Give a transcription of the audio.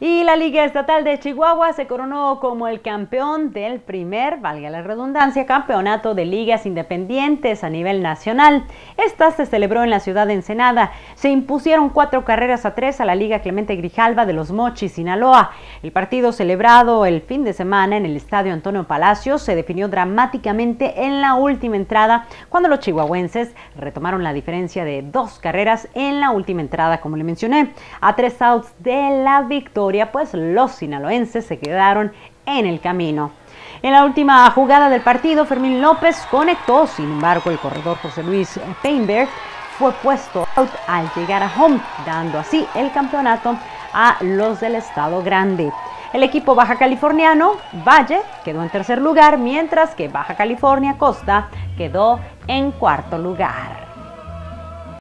Y la Liga Estatal de Chihuahua se coronó como el campeón del primer, valga la redundancia, campeonato de ligas independientes a nivel nacional. Esta se celebró en la ciudad de Ensenada. Se impusieron cuatro carreras a tres a la Liga Clemente Grijalva de los Mochis, Sinaloa. El partido celebrado el fin de semana en el Estadio Antonio Palacios se definió dramáticamente en la última entrada cuando los chihuahuenses retomaron la diferencia de dos carreras en la última entrada, como le mencioné, a tres outs de la victoria pues los sinaloenses se quedaron en el camino. En la última jugada del partido, Fermín López conectó, sin embargo, el corredor José Luis Feinberg fue puesto out al llegar a home, dando así el campeonato a los del Estado Grande. El equipo baja californiano, Valle, quedó en tercer lugar, mientras que Baja California Costa quedó en cuarto lugar.